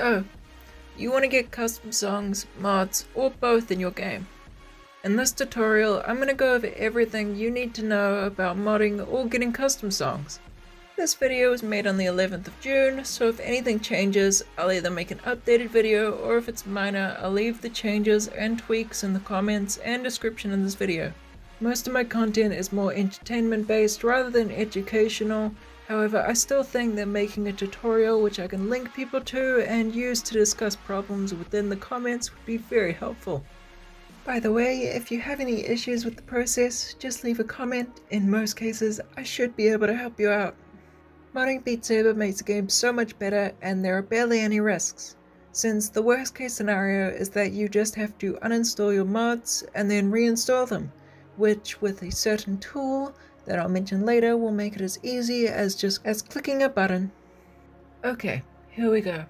So, you want to get custom songs, mods, or both in your game. In this tutorial, I'm going to go over everything you need to know about modding or getting custom songs. This video was made on the 11th of June, so if anything changes, I'll either make an updated video or if it's minor, I'll leave the changes and tweaks in the comments and description in this video. Most of my content is more entertainment based rather than educational, however I still think that making a tutorial which I can link people to and use to discuss problems within the comments would be very helpful. By the way, if you have any issues with the process, just leave a comment. In most cases, I should be able to help you out. Modding Beat Saber makes the game so much better and there are barely any risks, since the worst case scenario is that you just have to uninstall your mods and then reinstall them, which with a certain tool that I'll mention later will make it as easy as just as clicking a button. Okay, here we go.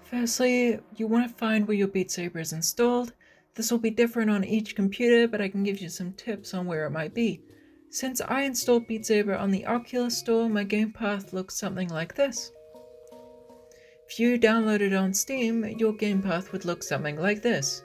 Firstly, you want to find where your Beat Saber is installed. This will be different on each computer, but I can give you some tips on where it might be. Since I installed Beat Saber on the Oculus Store, my game path looks something like this. If you download it on Steam, your game path would look something like this.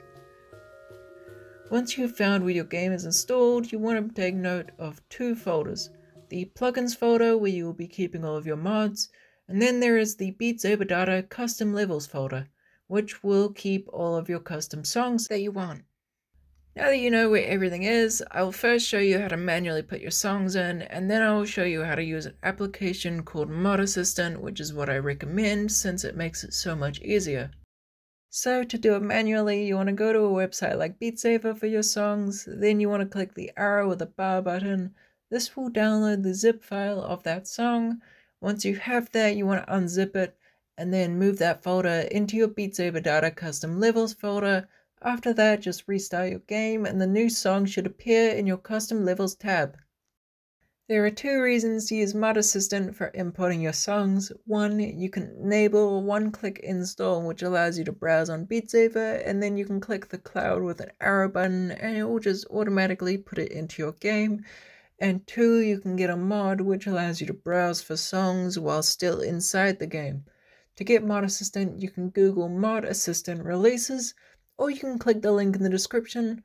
Once you've found where your game is installed, you want to take note of two folders. The plugins folder where you will be keeping all of your mods, and then there is the Beat Saber Data custom levels folder, which will keep all of your custom songs that you want. Now that you know where everything is, I will first show you how to manually put your songs in, and then I will show you how to use an application called Mod Assistant, which is what I recommend since it makes it so much easier. So to do it manually, you want to go to a website like BeatSaver for your songs, then you want to click the arrow or the bar button. This will download the zip file of that song. Once you have that, you want to unzip it, and then move that folder into your Beat Saber Data Custom Levels folder, after that, just restart your game and the new song should appear in your custom levels tab. There are two reasons to use Mod Assistant for importing your songs. One, you can enable one-click install which allows you to browse on BeatSaver and then you can click the cloud with an arrow button and it will just automatically put it into your game. And two, you can get a mod which allows you to browse for songs while still inside the game. To get Mod Assistant, you can Google Mod Assistant releases or you can click the link in the description.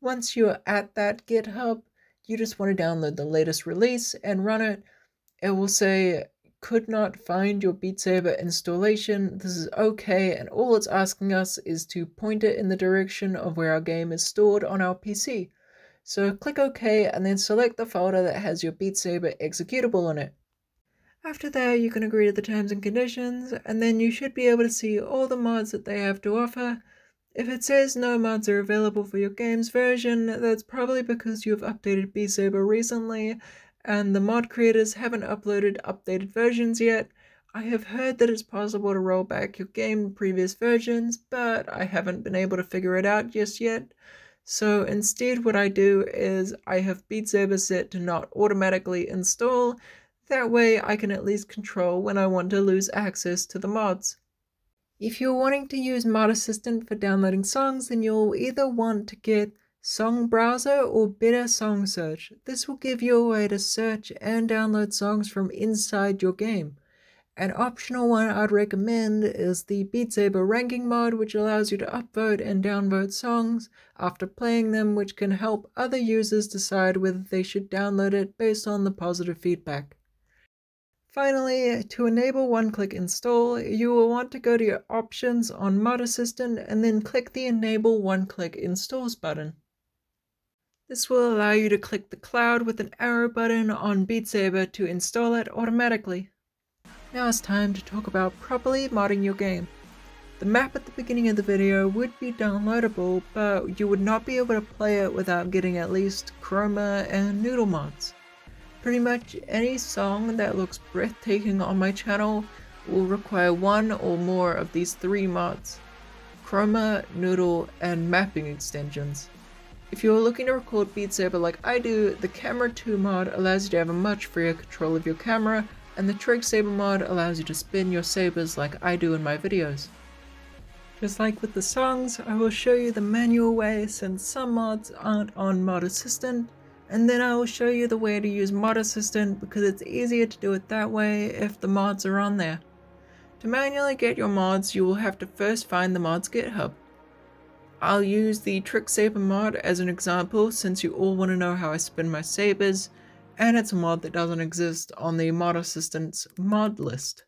Once you're at that GitHub, you just want to download the latest release and run it. It will say, could not find your Beat Saber installation. This is okay, and all it's asking us is to point it in the direction of where our game is stored on our PC. So click OK and then select the folder that has your Beat Saber executable in it. After that, you can agree to the terms and conditions, and then you should be able to see all the mods that they have to offer, if it says no mods are available for your game's version, that's probably because you have updated Saber recently and the mod creators haven't uploaded updated versions yet. I have heard that it's possible to roll back your game previous versions, but I haven't been able to figure it out just yet. So instead what I do is I have Beat set to not automatically install, that way I can at least control when I want to lose access to the mods. If you're wanting to use Mod Assistant for downloading songs, then you'll either want to get Song Browser or Better Song Search. This will give you a way to search and download songs from inside your game. An optional one I'd recommend is the Beat Saber ranking mod, which allows you to upvote and downvote songs after playing them, which can help other users decide whether they should download it based on the positive feedback. Finally, to enable one-click install, you will want to go to your options on Mod Assistant and then click the Enable One-Click Installs button. This will allow you to click the cloud with an arrow button on BeatSaver to install it automatically. Now it's time to talk about properly modding your game. The map at the beginning of the video would be downloadable, but you would not be able to play it without getting at least Chroma and Noodle mods. Pretty much any song that looks breathtaking on my channel will require one or more of these three mods. Chroma, Noodle, and mapping extensions. If you're looking to record Beat Saber like I do, the Camera 2 mod allows you to have a much freer control of your camera, and the Trick Saber mod allows you to spin your sabers like I do in my videos. Just like with the songs, I will show you the manual way since some mods aren't on Mod Assistant, and then I will show you the way to use Mod Assistant because it's easier to do it that way if the mods are on there. To manually get your mods, you will have to first find the mod's GitHub. I'll use the Trick Saber mod as an example since you all want to know how I spin my sabers, and it's a mod that doesn't exist on the Mod Assistant's mod list.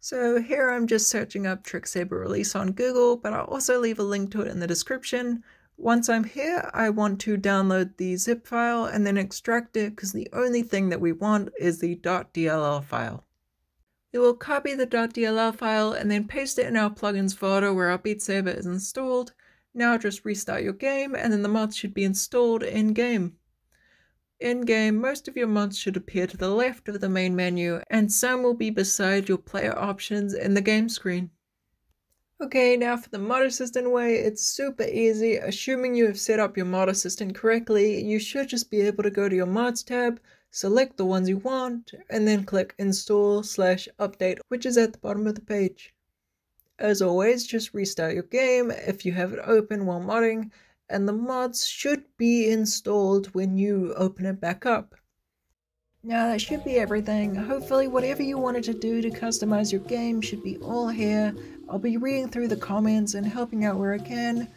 So here I'm just searching up Trick Saber release on Google, but I'll also leave a link to it in the description. Once I'm here, I want to download the zip file and then extract it because the only thing that we want is the .dll file. We will copy the .dll file and then paste it in our plugins folder where our Beat is installed. Now just restart your game and then the mods should be installed in-game. In-game, most of your mods should appear to the left of the main menu, and some will be beside your player options in the game screen. Okay, now for the mod assistant way, it's super easy. Assuming you have set up your mod assistant correctly, you should just be able to go to your mods tab, select the ones you want, and then click install slash update, which is at the bottom of the page. As always, just restart your game if you have it open while modding, and the mods should be installed when you open it back up. Now that should be everything. Hopefully whatever you wanted to do to customize your game should be all here. I'll be reading through the comments and helping out where I can.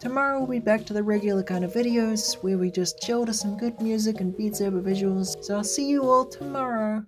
Tomorrow we'll be back to the regular kind of videos where we just chill to some good music and Beat Saber visuals. So I'll see you all tomorrow.